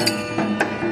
す。